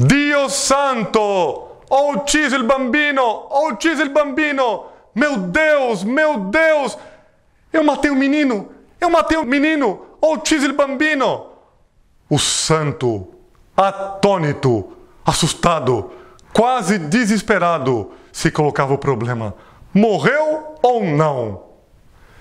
Dio santo! Ho ucciso il bambino! Ho ucciso il bambino! Meu Deus, meu Deus! Eu matei o menino! Eu matei o menino! Ho ucciso il bambino! O santo, atônito, assustado, quase desesperado, se colocava o problema: morreu ou não?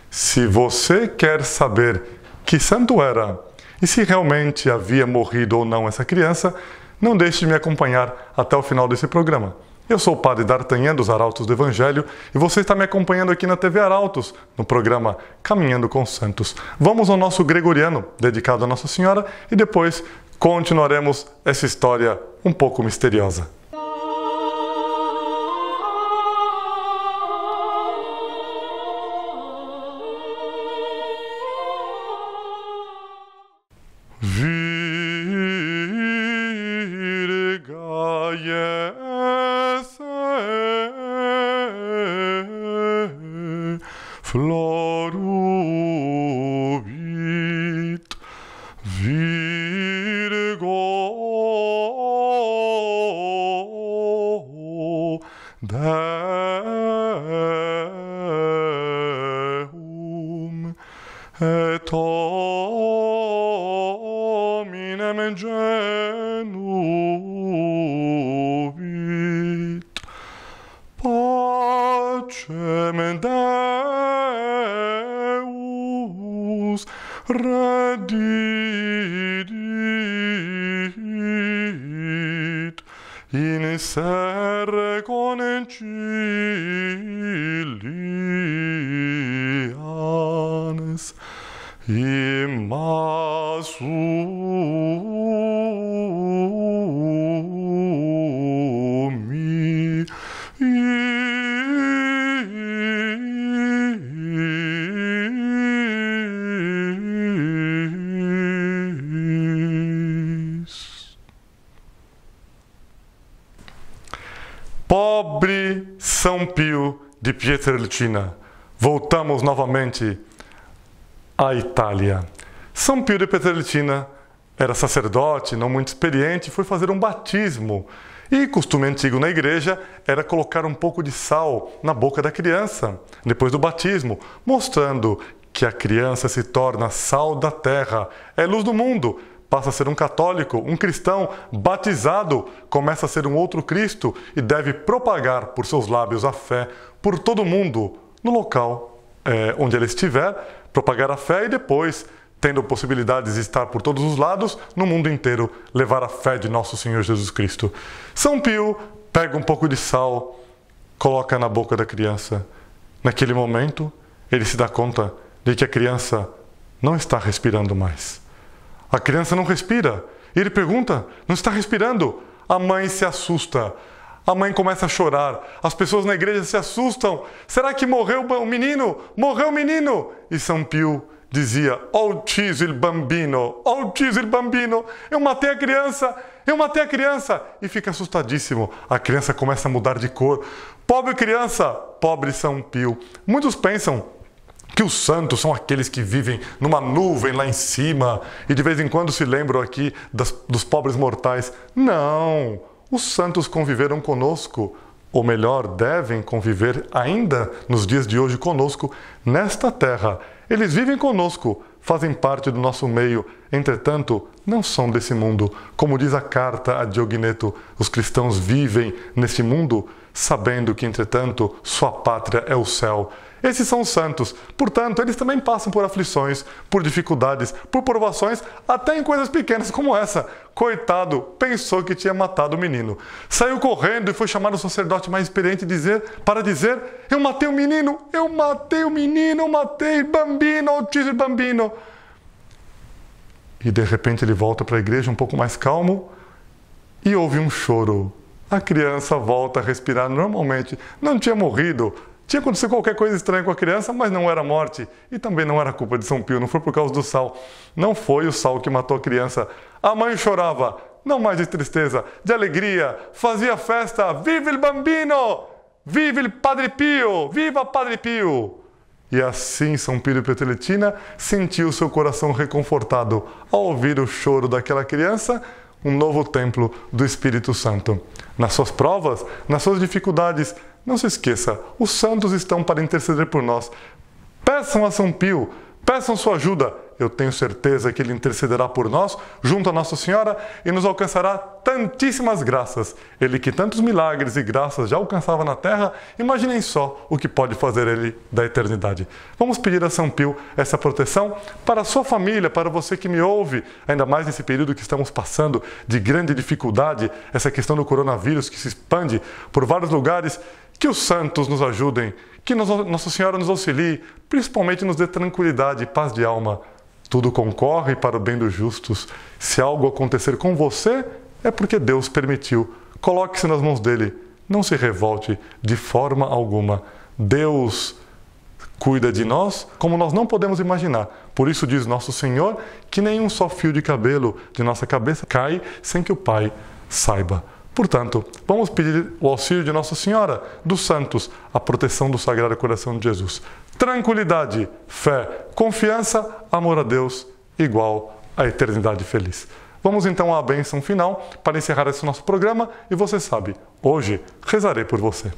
Se você quer saber que santo era e se realmente havia morrido ou não essa criança, não deixe de me acompanhar até o final desse programa. Eu sou o Padre D'Artagnan dos Arautos do Evangelho e você está me acompanhando aqui na TV Arautos, no programa Caminhando com Santos. Vamos ao nosso gregoriano, dedicado a Nossa Senhora, e depois continuaremos essa história um pouco misteriosa. florubit virgo deum et hominem genus credit in serre concilians immasum São Pio de Pietrelcina. Voltamos novamente à Itália. São Pio de Pietrelcina era sacerdote, não muito experiente, foi fazer um batismo. E costume antigo na igreja era colocar um pouco de sal na boca da criança depois do batismo, mostrando que a criança se torna sal da terra, é luz do mundo, passa a ser um católico, um cristão batizado, começa a ser um outro Cristo e deve propagar por seus lábios a fé por todo mundo, no local é, onde ele estiver, propagar a fé e depois, tendo possibilidades de estar por todos os lados, no mundo inteiro, levar a fé de nosso Senhor Jesus Cristo. São Pio pega um pouco de sal, coloca na boca da criança. Naquele momento, ele se dá conta de que a criança não está respirando mais. A criança não respira. Ele pergunta: não está respirando? A mãe se assusta. A mãe começa a chorar. As pessoas na igreja se assustam. Será que morreu o menino? Morreu o menino! E São Pio dizia: Ho ucciso il bambino! Ho ucciso il bambino! Eu matei a criança! Eu matei a criança! E fica assustadíssimo. A criança começa a mudar de cor. Pobre criança! Pobre São Pio. Muitos pensam que os santos são aqueles que vivem numa nuvem lá em cima e de vez em quando se lembram aqui das, dos pobres mortais. Não! Os santos conviveram conosco, ou melhor, devem conviver ainda nos dias de hoje conosco nesta terra. Eles vivem conosco, fazem parte do nosso meio, entretanto, não são desse mundo. Como diz a carta a Diogneto, os cristãos vivem nesse mundo sabendo que, entretanto, sua pátria é o céu. Esses são os santos, portanto, eles também passam por aflições, por dificuldades, por provações, até em coisas pequenas como essa. Coitado, pensou que tinha matado o menino. Saiu correndo e foi chamar o sacerdote mais experiente dizer, para dizer: Eu matei o menino, eu matei o menino, eu matei bambino, autista bambino. E de repente ele volta para a igreja um pouco mais calmo e ouve um choro. A criança volta a respirar normalmente. Não tinha morrido, tinha acontecido qualquer coisa estranha com a criança, mas não era morte. E também não era culpa de São Pio, não foi por causa do sal. Não foi o sal que matou a criança. A mãe chorava, não mais de tristeza, de alegria, fazia festa. Viva il bambino! Viva il Padre Pio! Viva Padre Pio! E assim São Pio de Petreletina sentiu seu coração reconfortado ao ouvir o choro daquela criança, um novo templo do Espírito Santo. Nas suas provas, nas suas dificuldades, não se esqueça, os santos estão para interceder por nós. Peçam a São Pio, peçam sua ajuda eu tenho certeza que Ele intercederá por nós junto a Nossa Senhora e nos alcançará tantíssimas graças. Ele que tantos milagres e graças já alcançava na terra, imaginem só o que pode fazer Ele da eternidade. Vamos pedir a São Pio essa proteção para a sua família, para você que me ouve, ainda mais nesse período que estamos passando de grande dificuldade, essa questão do coronavírus que se expande por vários lugares. Que os santos nos ajudem, que Nossa Senhora nos auxilie, principalmente nos dê tranquilidade e paz de alma. Tudo concorre para o bem dos justos. Se algo acontecer com você, é porque Deus permitiu. Coloque-se nas mãos dele. Não se revolte de forma alguma. Deus cuida de nós como nós não podemos imaginar. Por isso diz nosso Senhor que nenhum só fio de cabelo de nossa cabeça cai sem que o Pai saiba. Portanto, vamos pedir o auxílio de Nossa Senhora, dos santos, a proteção do Sagrado Coração de Jesus. Tranquilidade, fé, confiança, amor a Deus, igual à eternidade feliz. Vamos então à bênção final para encerrar esse nosso programa e você sabe, hoje rezarei por você.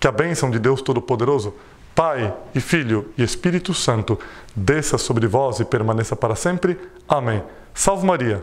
Que a bênção de Deus Todo-Poderoso, Pai e Filho e Espírito Santo, desça sobre vós e permaneça para sempre. Amém. Salve Maria.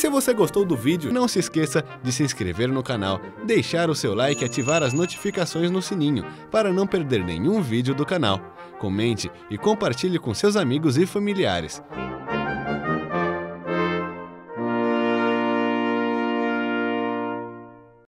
Se você gostou do vídeo, não se esqueça de se inscrever no canal, deixar o seu like e ativar as notificações no sininho para não perder nenhum vídeo do canal. Comente e compartilhe com seus amigos e familiares.